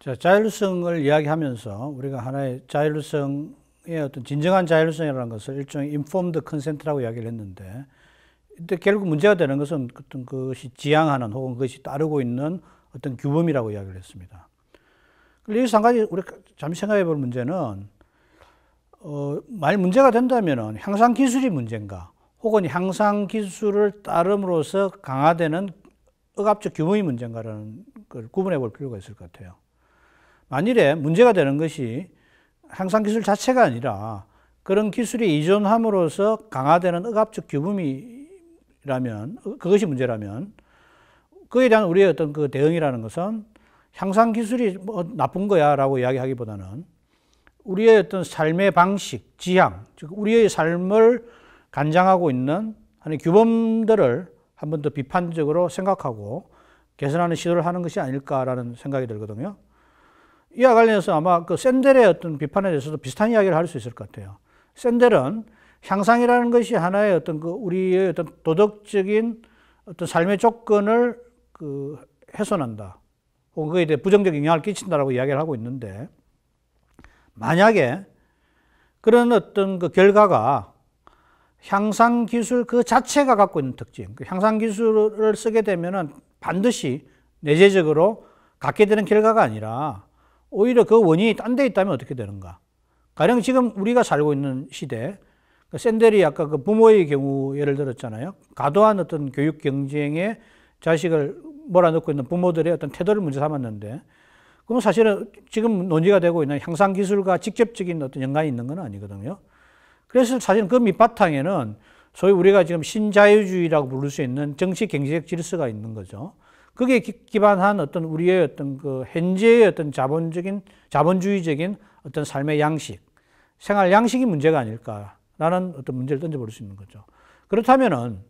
자, 자율성을 이야기하면서 우리가 하나의 자율성의 어떤 진정한 자율성이라는 것을 일종의 informed consent라고 이야기를 했는데, 근데 결국 문제가 되는 것은 어떤 그것이 지향하는 혹은 그것이 따르고 있는 어떤 규범이라고 이야기를 했습니다. 여기서 한 가지 우리가 잠시 생각해 볼 문제는, 어, 만 문제가 된다면 향상 기술이 문제인가, 혹은 향상 기술을 따름으로써 강화되는 억압적 규범이 문제인가라는 걸 구분해 볼 필요가 있을 것 같아요. 만일에 문제가 되는 것이 향상 기술 자체가 아니라 그런 기술에 의존함으로써 강화되는 억압적 규범이라면 그것이 문제라면 그에 대한 우리의 어떤 그 대응이라는 것은 향상 기술이 뭐 나쁜 거야라고 이야기하기보다는 우리의 어떤 삶의 방식, 지향, 즉 우리의 삶을 간장하고 있는 하는 규범들을 한 번 더 비판적으로 생각하고 개선하는 시도를 하는 것이 아닐까라는 생각이 들거든요. 이와 관련해서 아마 그 샌델의 어떤 비판에 대해서도 비슷한 이야기를 할 수 있을 것 같아요. 샌델은 향상이라는 것이 하나의 어떤 그 우리의 어떤 도덕적인 어떤 삶의 조건을 그 훼손한다. 혹은 그에 대해 부정적 영향을 끼친다라고 이야기를 하고 있는데 만약에 그런 어떤 그 결과가 향상 기술 그 자체가 갖고 있는 특징, 그 향상 기술을 쓰게 되면은 반드시 내재적으로 갖게 되는 결과가 아니라 오히려 그 원인이 딴 데 있다면 어떻게 되는가? 가령 지금 우리가 살고 있는 시대, 그 샌델이 아까 그 부모의 경우 예를 들었잖아요. 과도한 어떤 교육 경쟁에 자식을 몰아넣고 있는 부모들의 어떤 태도를 문제 삼았는데, 그건 사실은 지금 논의가 되고 있는 향상 기술과 직접적인 어떤 연관이 있는 건 아니거든요. 그래서 사실 그 밑바탕에는 소위 우리가 지금 신자유주의라고 부를 수 있는 정치 경제적 질서가 있는 거죠. 거기에 기반한 어떤 우리의 어떤 그 현재의 어떤 자본적인 자본주의적인 어떤 삶의 양식, 생활 양식이 문제가 아닐까라는 어떤 문제를 던져볼 수 있는 거죠. 그렇다면은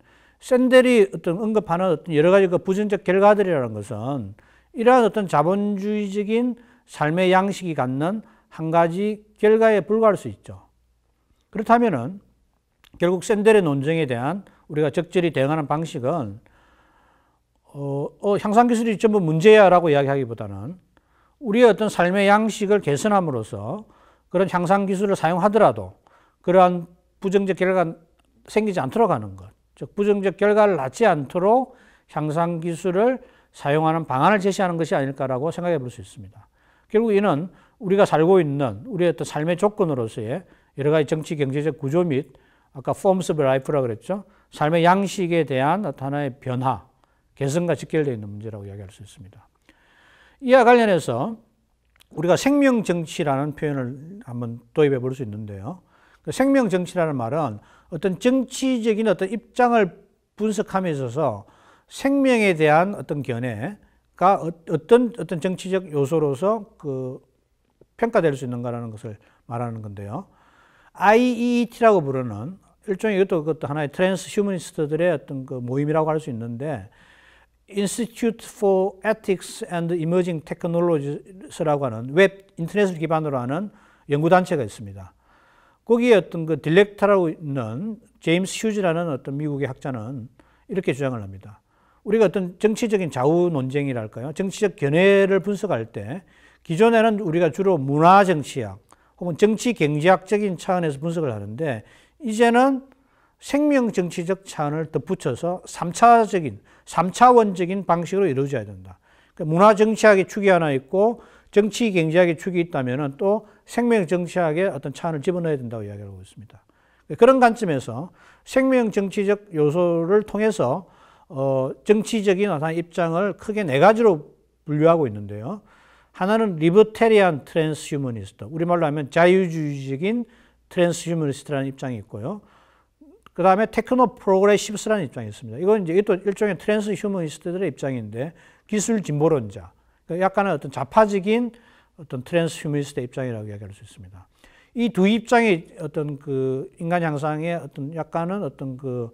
샌델이 어떤 언급하는 어떤 여러 가지 그 부정적 결과들이라는 것은 이러한 어떤 자본주의적인 삶의 양식이 갖는 한 가지 결과에 불과할 수 있죠. 그렇다면은 결국 샌델의 논쟁에 대한 우리가 적절히 대응하는 방식은 어, 어, 향상 기술이 전부 문제야라고 이야기하기보다는 우리의 어떤 삶의 양식을 개선함으로써 그런 향상 기술을 사용하더라도 그러한 부정적 결과가 생기지 않도록 하는 것, 즉 부정적 결과를 낳지 않도록 향상 기술을 사용하는 방안을 제시하는 것이 아닐까라고 생각해 볼 수 있습니다. 결국 이는 우리가 살고 있는 우리의 어떤 삶의 조건으로서의 여러 가지 정치 경제적 구조 및 아까 forms of life라고 그랬죠. 삶의 양식에 대한 하나의 변화, 개성과 직결되어 있는 문제라고 이야기할 수 있습니다. 이와 관련해서 우리가 생명 정치라는 표현을 한번 도입해 볼 수 있는데요. 그 생명 정치라는 말은 어떤 정치적인 어떤 입장을 분석함에 있어서 생명에 대한 어떤 견해가 어, 어떤 어떤 정치적 요소로서 그 평가될 수 있는가라는 것을 말하는 건데요. IEET라고 부르는 일종의 이것도 그것도 하나의 transhumanist들의 어떤 그 모임이라고 할 수 있는데 Institute for Ethics and Emerging Technologies라고 하는 웹 인터넷을 기반으로 하는 연구 단체가 있습니다. 거기에 어떤 그 딜렉터라고 있는 제임스 휴즈라는 어떤 미국의 학자는 이렇게 주장을 합니다. 우리가 어떤 정치적인 좌우 논쟁이랄까요? 정치적 견해를 분석할 때 기존에는 우리가 주로 문화 정치학 혹은 정치 경제학적인 차원에서 분석을 하는데 이제는 생명 정치적 차원을 덧붙여서 3차적인, 3차원적인 방식으로 이루어져야 된다. 그러니까 문화 정치학의 축이 하나 있고 정치 경제학의 축이 있다면 또 생명 정치학의 어떤 차원을 집어넣어야 된다고 이야기하고 있습니다. 그런 관점에서 생명 정치적 요소를 통해서 어, 정치적인 어떤 입장을 크게 네 가지로 분류하고 있는데요. 하나는 libertarian transhumanist, 우리말로 하면 자유주의적인 transhumanist라는 입장이 있고요. 그 다음에 techno-progressives라는 입장이 있습니다. 이건 이제 또 일종의 transhumanist들의 입장인데 기술 진보론자, 그러니까 약간의 어떤 좌파적인 어떤 transhumanist의 입장이라고 이야기할 수 있습니다. 이 두 입장의 어떤 그 인간 향상의 어떤 약간은 어떤 그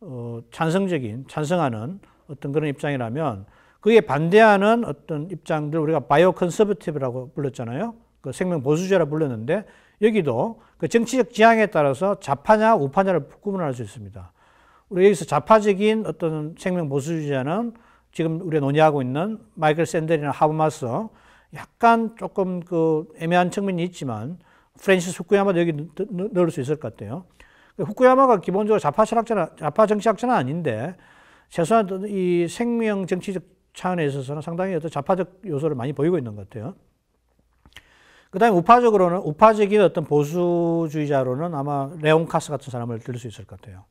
어, 찬성적인 찬성하는 어떤 그런 입장이라면 그에 반대하는 어떤 입장들 우리가 bioconservative라고 불렀잖아요. 그 생명 보수주의라 불렀는데 여기도 그 정치적 지향에 따라서 좌파냐 우파냐를 구분할 수 있습니다. 우리 여기서 좌파적인 어떤 생명 보수주의자는 지금 우리가 논의하고 있는 마이클 샌델이나 하버마스 약간 조금 그 애매한 측면이 있지만 프랜시스 후쿠야마도 여기 넣을 수 있을 것 같아요. 그 후쿠야마가 기본적으로 좌파 철학자는 좌파 정치학자는 아닌데 최소한 이 생명 정치적 차원에 있어서는 상당히 어떤 좌파적 요소를 많이 보이고 있는 것 같아요. 그 다음에 우파적으로는, 우파적인 어떤 보수주의자로는 아마 레온 카스 같은 사람을 들 수 있을 것 같아요.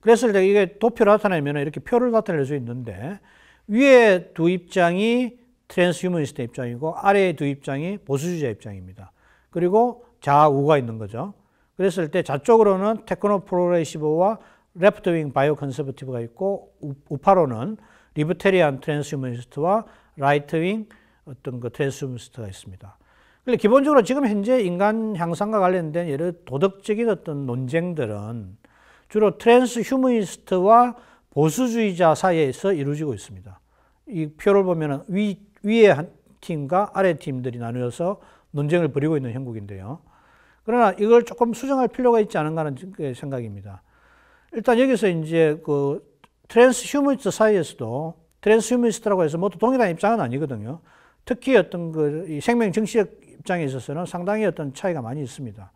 그래서 이게 도표를 나타내면 이렇게 표를 나타낼 수 있는데 위에 두 입장이 transhumanist 입장이고 아래의 두 입장이 보수주의자 입장입니다. 그리고 좌우가 있는 거죠. 그랬을 때 좌쪽으로는 techno-progressive와 left-wing bioconservative가 있고 우파로는 libertarian transhumanist와 right-wing 어떤 그 transhumanist가 있습니다. 근데 기본적으로 지금 현재 인간 향상과 관련된 여러 도덕적인 어떤 논쟁들은 주로 transhumanist와 보수주의자 사이에서 이루어지고 있습니다. 이 표를 보면 위, 위에 한 팀과 아래 팀들이 나누어서 논쟁을 벌이고 있는 형국인데요. 그러나 이걸 조금 수정할 필요가 있지 않은가 하는 생각입니다. 일단 여기서 이제 그 transhumanist 사이에서도 transhumanist라고 해서 모두 동일한 입장은 아니거든요. 특히 어떤 그 생명 정치적 입장에 있어서는 상당히 어떤 차이가 많이 있습니다.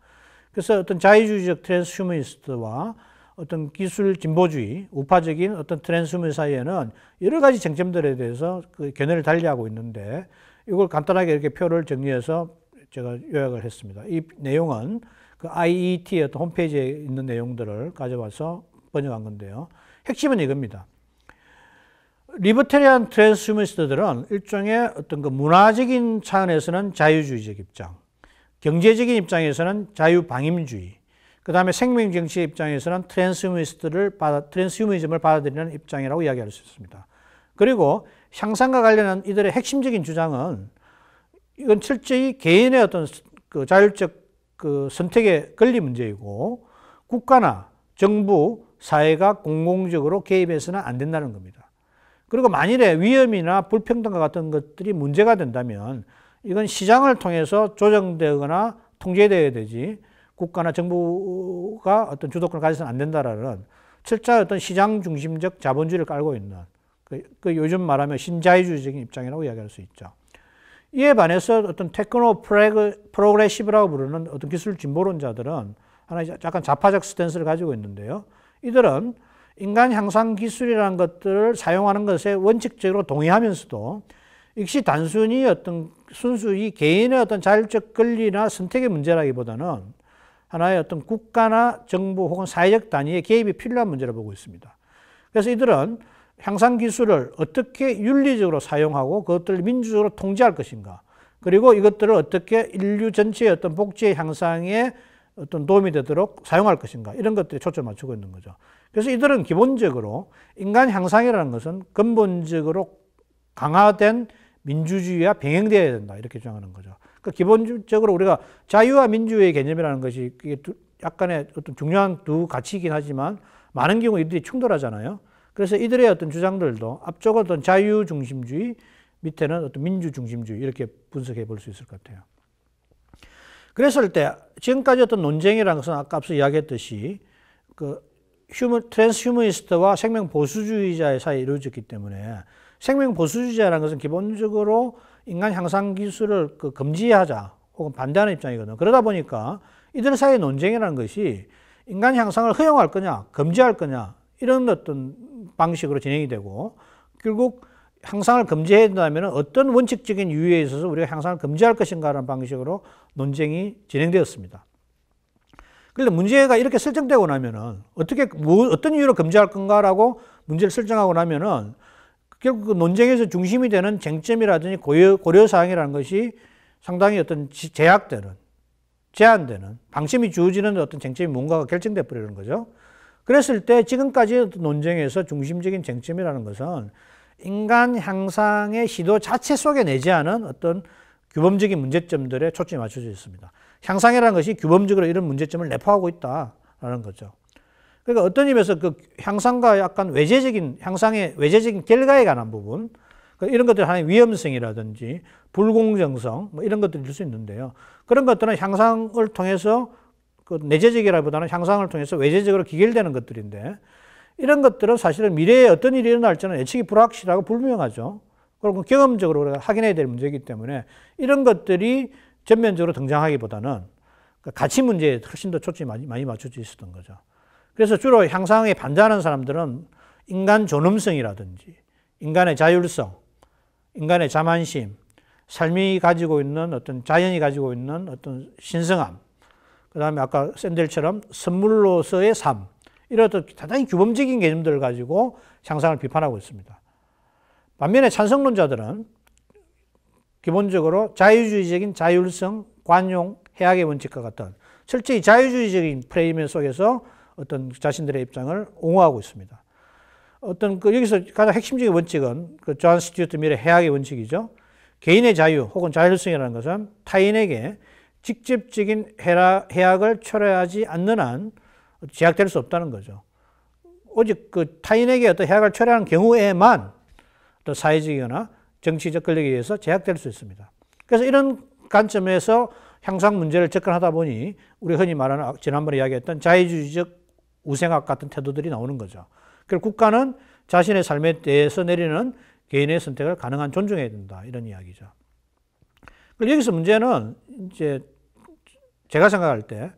그래서 어떤 자유주의적 transhumanist와 어떤 기술 진보주의, 우파적인 어떤 transhumanist 사이에는 여러 가지 쟁점들에 대해서 그 견해를 달리하고 있는데 이걸 간단하게 이렇게 표를 정리해서 제가 요약을 했습니다. 이 내용은 그 IEET 어떤 홈페이지에 있는 내용들을 가져와서 번역한 건데요. 핵심은 이겁니다. libertarian transhumanist들은 일종의 어떤 그 문화적인 차원에서는 자유주의적 입장, 경제적인 입장에서는 자유방임주의, 그 다음에 생명정치 입장에서는 transhumanist를 받아, transhumanism을 받아들이는 입장이라고 이야기할 수 있습니다. 그리고 향상과 관련한 이들의 핵심적인 주장은 이건 철저히 개인의 어떤 그 자율적 그 선택의 권리 문제이고 국가나 정부, 사회가 공공적으로 개입해서는 안 된다는 겁니다. 그리고 만일에 위험이나 불평등과 같은 것들이 문제가 된다면 이건 시장을 통해서 조정되거나 통제되어야 되지 국가나 정부가 어떤 주도권을 가져서는 안 된다라는 철저히 어떤 시장 중심적 자본주의를 깔고 있는 그, 그 요즘 말하면 신자유주의적인 입장이라고 이야기할 수 있죠. 이에 반해서 어떤 techno progressive라고 부르는 어떤 기술 진보론자들은 하나 약간 좌파적 stance를 가지고 있는데요. 이들은 인간 향상 기술이라는 것들을 사용하는 것에 원칙적으로 동의하면서도 이것이 단순히 어떤 순수히 개인의 어떤 자율적 권리나 선택의 문제라기보다는 하나의 어떤 국가나 정부 혹은 사회적 단위의 개입이 필요한 문제를 보고 있습니다. 그래서 이들은 향상 기술을 어떻게 윤리적으로 사용하고 그것들을 민주적으로 통제할 것인가 그리고 이것들을 어떻게 인류 전체의 어떤 복지의 향상에 어떤 도움이 되도록 사용할 것인가 이런 것들에 초점을 맞추고 있는 거죠. 그래서 이들은 기본적으로 인간 향상이라는 것은 근본적으로 강화된 민주주의와 병행되어야 된다 이렇게 주장하는 거죠. 그러니까 기본적으로 우리가 자유와 민주의 개념이라는 것이 약간의 어떤 중요한 두 가치이긴 하지만 많은 경우 이들이 충돌하잖아요. 그래서 이들의 어떤 주장들도 앞쪽은 어떤 자유 중심주의, 밑에는 어떤 민주 중심주의 이렇게 분석해 볼 수 있을 것 같아요. 그랬을 때 지금까지 어떤 논쟁이라는 것은 아까 앞서 이야기했듯이 그 휴머, transhumanist와 생명 보수주의자의 사이에 이루어졌기 때문에 생명 보수주의자라는 것은 기본적으로 인간 향상 기술을 그 금지하자 혹은 반대하는 입장이거든요. 그러다 보니까 이들 사이의 논쟁이라는 것이 인간 향상을 허용할 거냐, 금지할 거냐 이런 어떤 방식으로 진행이 되고 결국 향상을 금지해야 된다면 어떤 원칙적인 이유에 있어서 우리가 향상을 금지할 것인가라는 방식으로 논쟁이 진행되었습니다. 그런데 문제가 이렇게 설정되고 나면은 어떻게 뭐 어떤 이유로 금지할 건가라고 문제를 설정하고 나면은 결국 그 논쟁에서 중심이 되는 쟁점이라든지 고려, 고려 사항이라는 것이 상당히 어떤 제약되는 제한되는 방침이 주어지는 어떤 쟁점이 뭔가가 결정돼 버리는 거죠. 그랬을 때 지금까지 논쟁에서 중심적인 쟁점이라는 것은 인간 향상의 시도 자체 속에 내지 않은 어떤 규범적인 문제점들에 초점이 맞춰져 있습니다. 향상이라는 것이 규범적으로 이런 문제점을 내포하고 있다라는 거죠. 그러니까 어떤 의미에서 그 향상과 약간 외제적인 향상의 외제적인 결과에 관한 부분 그러니까 이런 것들 하나의 위험성이라든지 불공정성 뭐 이런 것들이 있을 수 있는데요. 그런 것들은 향상을 통해서 그 내재적이라기보다는 향상을 통해서 외제적으로 기결되는 것들인데 이런 것들은 사실은 미래에 어떤 일이 일어날지는 예측이 불확실하고 불명하죠. 그리고 경험적으로 우리가 확인해야 될 문제이기 때문에 이런 것들이 전면적으로 등장하기보다는 그 가치 문제에 훨씬 더 초점이 많이, 많이 맞춰져 있었던 거죠. 그래서 주로 향상에 반대하는 사람들은 인간 존엄성이라든지 인간의 자율성, 인간의 자만심, 삶이 가지고 있는 어떤 자연이 가지고 있는 어떤 신성함, 그 다음에 아까 샌델처럼 선물로서의 삶, 이런 어떤 대단히 규범적인 개념들을 가지고 향상을 비판하고 있습니다. 반면에 찬성론자들은 기본적으로 자유주의적인 자율성, 관용, 해악의 원칙과 같은 철저히 자유주의적인 프레임 속에서 어떤 자신들의 입장을 옹호하고 있습니다. 어떤 그 여기서 가장 핵심적인 원칙은 그 존 스튜어트 밀의 해악의 원칙이죠. 개인의 자유 혹은 자율성이라는 것은 타인에게 직접적인 해악을 초래하지 않는 한 제약될 수 없다는 거죠. 오직 그 타인에게 어떤 해악을 초래하는 경우에만 또 사회적이거나 정치적 권력에 의해서 제약될 수 있습니다. 그래서 이런 관점에서 향상 문제를 접근하다 보니 우리 흔히 말하는 지난번에 이야기했던 자유주의적 우생학 같은 태도들이 나오는 거죠. 그리고 국가는 자신의 삶에 대해서 내리는 개인의 선택을 가능한 존중해야 된다. 이런 이야기죠. 여기서 문제는 이제 제가 생각할 때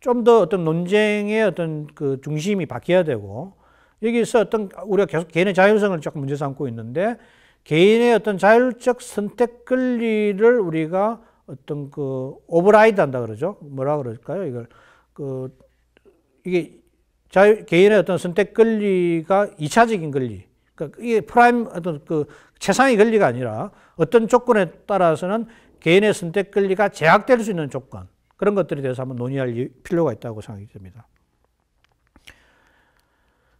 좀 더 어떤 논쟁의 어떤 그 중심이 바뀌어야 되고 여기서 어떤 우리가 계속 개인의 자율성을 조금 문제 삼고 있는데 개인의 어떤 자율적 선택 권리를 우리가 어떤 그 override 한다 그러죠. 뭐라 그럴까요? 이걸 그 이게 자유 개인의 어떤 선택 권리가 이차적인 권리. 그러니까 이게 prime 어떤 그 최상의 권리가 아니라 어떤 조건에 따라서는 개인의 선택 권리가 제약될 수 있는 조건. 그런 것들에 대해서 한번 논의할 필요가 있다고 생각이 듭니다.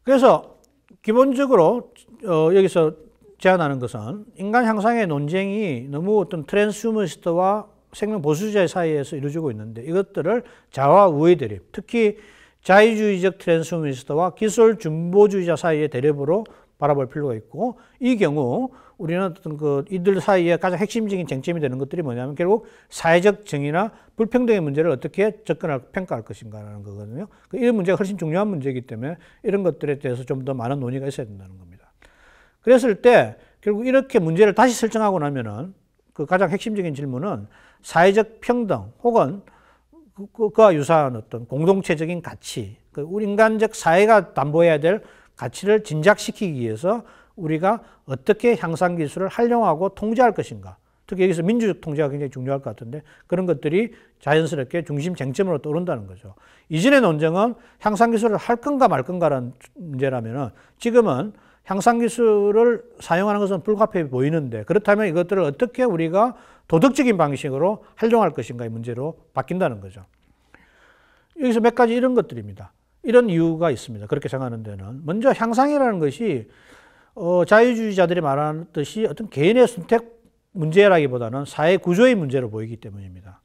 그래서 기본적으로 어, 여기서 제안하는 것은 인간 향상의 논쟁이 너무 어떤 transhumanist와 생명 보수주의 사이에서 이루어지고 있는데 이것들을 좌와 우의 대립, 특히 자유주의적 transhumanist와 기술 진보주의자 사이의 대립으로 바라볼 필요가 있고 이 경우 우리는 어떤 그 이들 사이에 가장 핵심적인 쟁점이 되는 것들이 뭐냐면 결국 사회적 정의나 불평등의 문제를 어떻게 접근할 평가할 것인가라는 거거든요. 그 이런 문제가 훨씬 중요한 문제이기 때문에 이런 것들에 대해서 좀 더 많은 논의가 있어야 된다는 겁니다. 그랬을 때 결국 이렇게 문제를 다시 설정하고 나면은 그 가장 핵심적인 질문은 사회적 평등 혹은 그, 그, 그와 유사한 어떤 공동체적인 가치, 그 우리 인간적 사회가 담보해야 될 가치를 진작시키기 위해서 우리가 어떻게 향상 기술을 활용하고 통제할 것인가. 특히 여기서 민주적 통제가 굉장히 중요할 것 같은데 그런 것들이 자연스럽게 중심 쟁점으로 떠오른다는 거죠. 이전의 논쟁은 향상 기술을 할 건가 말 건가라는 문제라면은 지금은 향상 기술을 사용하는 것은 불가피해 보이는데 그렇다면 이것들을 어떻게 우리가 도덕적인 방식으로 활용할 것인가의 문제로 바뀐다는 거죠. 여기서 몇 가지 이런 것들입니다. 이런 이유가 있습니다. 그렇게 생각하는 데는. 먼저 향상이라는 것이 어, 자유주의자들이 말하듯이 어떤 개인의 선택 문제라기보다는 사회 구조의 문제로 보이기 때문입니다.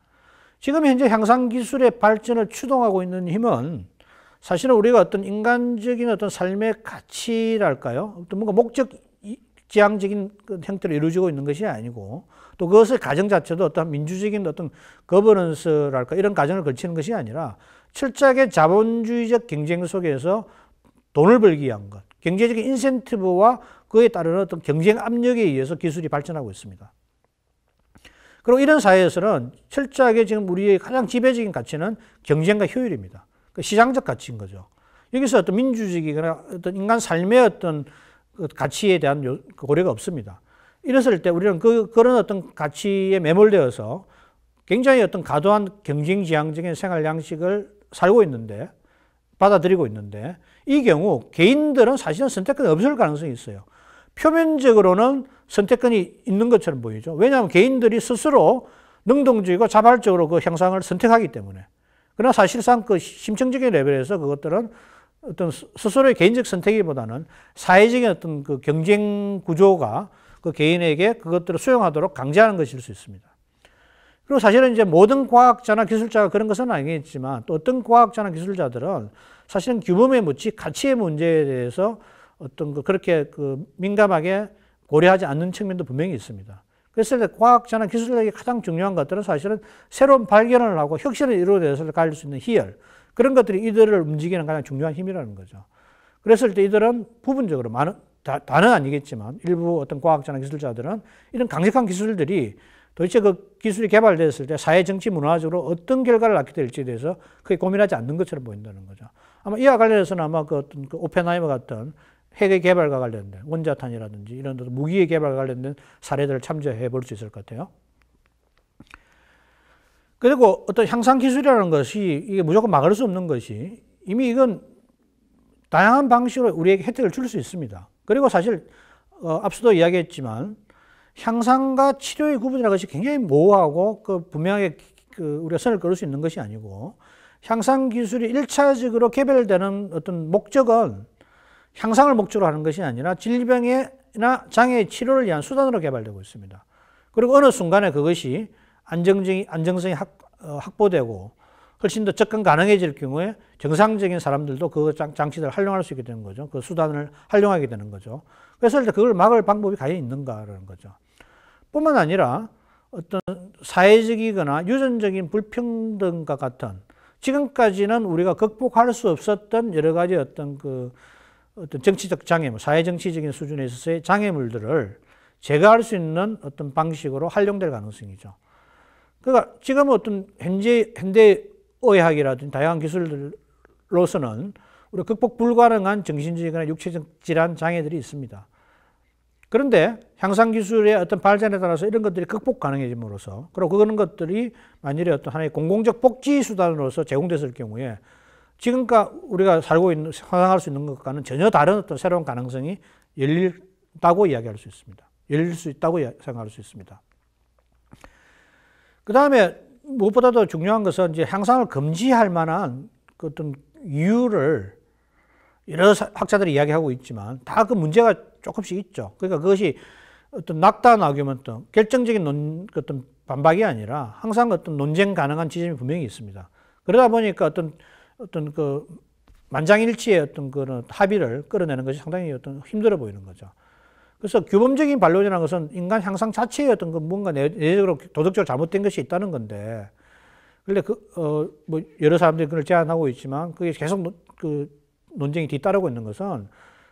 지금 현재 향상 기술의 발전을 추동하고 있는 힘은 사실은 우리가 어떤 인간적인 어떤 삶의 가치랄까요? 어떤 뭔가 목적 지향적인 그 형태로 이루어지고 있는 것이 아니고 또 그것의 가정 자체도 어떤 민주적인 어떤 거버넌스랄까 이런 가정을 걸치는 것이 아니라 철저하게 자본주의적 경쟁 속에서 돈을 벌기 위한 것, 경제적인 인센티브와 그에 따르는 어떤 경쟁 압력에 의해서 기술이 발전하고 있습니다. 그리고 이런 사회에서는 철저하게 지금 우리의 가장 지배적인 가치는 경쟁과 효율입니다. 그 시장적 가치인 거죠. 여기서 어떤 민주적이거나 어떤 인간 삶의 어떤 그 가치에 대한 그 고려가 없습니다. 이랬을 때 우리는 그, 그런 어떤 가치에 매몰되어서 굉장히 어떤 과도한 경쟁 지향적인 생활 양식을 살고 있는데, 받아들이고 있는데, 이 경우 개인들은 사실은 선택권이 없을 가능성이 있어요. 표면적으로는 선택권이 있는 것처럼 보이죠. 왜냐하면 개인들이 스스로 능동적이고 자발적으로 그 형상을 선택하기 때문에. 그러나 사실상 그 심층적인 레벨에서 그것들은 어떤 스스로의 개인적 선택이보다는 사회적인 어떤 그 경쟁 구조가 그 개인에게 그것들을 수용하도록 강제하는 것일 수 있습니다. 그리고 사실은 이제 모든 과학자나 기술자가 그런 것은 아니겠지만 또 어떤 과학자나 기술자들은 사실은 규범의 묻지 가치의 문제에 대해서 어떤 그 그렇게 그 민감하게 고려하지 않는 측면도 분명히 있습니다. 그래서 과학자나 기술자에게 가장 중요한 것들은 사실은 새로운 발견을 하고 혁신을 이루어내서 가질 수 있는 희열 그런 것들이 이들을 움직이는 가장 중요한 힘이라는 거죠. 그랬을 때 이들은 부분적으로 많은 다, 다는 아니겠지만 일부 어떤 과학자나 기술자들은 이런 강력한 기술들이 도대체 그 기술이 개발됐을 때 사회, 정치, 문화적으로 어떤 결과를 낳게 될지에 대해서 크게 고민하지 않는 것처럼 보인다는 거죠. 아마 이와 관련해서는 아마 그 어떤 그 오펜하이머 같은 핵의 개발과 관련된 원자탄이라든지 이런 무기의 개발 관련된 사례들을 참조해 볼 수 있을 것 같아요. 그리고 어떤 향상 기술이라는 것이 이게 무조건 막을 수 없는 것이 이미 이건 다양한 방식으로 우리에게 혜택을 줄 수 있습니다. 그리고 사실 어, 앞서도 이야기했지만 향상과 치료의 구분이라는 것이 굉장히 모호하고 그 분명하게 그 우리가 선을 그을 수 있는 것이 아니고 향상 기술이 일차적으로 개발되는 어떤 목적은 향상을 목적으로 하는 것이 아니라 질병이나 장애의 치료를 위한 수단으로 개발되고 있습니다. 그리고 어느 순간에 그것이 안정적인, 안정성이 확, 어, 확보되고 훨씬 더 접근 가능해질 경우에 정상적인 사람들도 그 장치들을 활용할 수 있게 되는 거죠. 그 수단을 활용하게 되는 거죠. 그래서 그걸 막을 방법이 과연 있는가라는 거죠. 뿐만 아니라 어떤 사회적이거나 유전적인 불평등과 같은 지금까지는 우리가 극복할 수 없었던 여러 가지 어떤 그 어떤 정치적 장애물, 사회 정치적인 수준에 있어서의 장애물들을 제거할 수 있는 어떤 방식으로 활용될 가능성이죠. 그러니까 지금 어떤 현재 현대 의학이라든지 다양한 기술로서는 우리 극복 불가능한 정신적이나 육체적 질환 장애들이 있습니다. 그런데 향상 기술의 어떤 발전에 따라서 이런 것들이 극복 가능해짐으로써 그리고 그런 것들이 만일에 어떤 하나의 공공적 복지 수단으로서 제공됐을 경우에 지금까 우리가 살고 있는 상상할 수 있는 것과는 전혀 다른 어떤 새로운 가능성이 열린다고 이야기할 수 있습니다. 열릴 수 있다고 생각할 수 있습니다. 그 다음에 무엇보다도 중요한 것은 이제 향상을 금지할 만한 그 어떤 이유를 여러 학자들이 이야기하고 있지만 다 그 문제가 조금씩 있죠. 그러니까 그것이 어떤 knockdown argument, 결정적인 논, 그 어떤 반박이 아니라 항상 어떤 논쟁 가능한 지점이 분명히 있습니다. 그러다 보니까 어떤 어떤 그 만장일치의 어떤 그런 합의를 끌어내는 것이 상당히 어떤 힘들어 보이는 거죠. 그래서 규범적인 반론이라는 것은 인간 향상 자체의 어떤 그 뭔가 내적으로 도덕적으로 잘못된 것이 있다는 건데, 근데 그, 어, 뭐, 여러 사람들이 그걸 제안하고 있지만, 그게 계속 노, 그 논쟁이 뒤따르고 있는 것은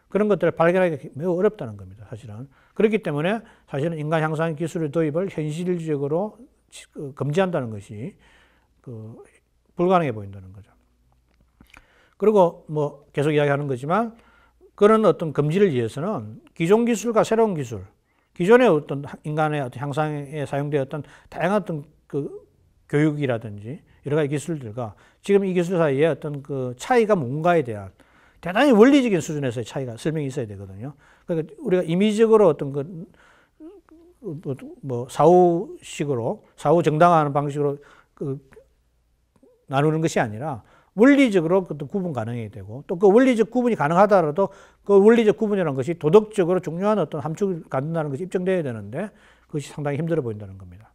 그런 것들을 발견하기 매우 어렵다는 겁니다, 사실은. 그렇기 때문에 사실은 인간 향상 기술의 도입을 현실적으로 그 금지한다는 것이 그 불가능해 보인다는 거죠. 그리고 뭐 계속 이야기하는 거지만 그런 어떤 금지를 위해서는 기존 기술과 새로운 기술, 기존의 어떤 인간의 어떤 향상에 사용되었던 다양한 어떤 그 교육이라든지 여러 가지 기술들과 지금 이 기술 사이에 어떤 그 차이가 뭔가에 대한 대단히 원리적인 수준에서의 차이가 설명이 있어야 되거든요. 그러니까 우리가 임의적으로 어떤 그, 뭐, 사후식으로, 사후 정당화하는 방식으로 그 나누는 것이 아니라 원리적으로 그 구분 가능해야 되고 또 그 원리적 구분이 가능하더라도 그 원리적 구분이라는 것이 도덕적으로 중요한 어떤 함축을 갖는다는 것이 입증돼야 되는데 그것이 상당히 힘들어 보인다는 겁니다.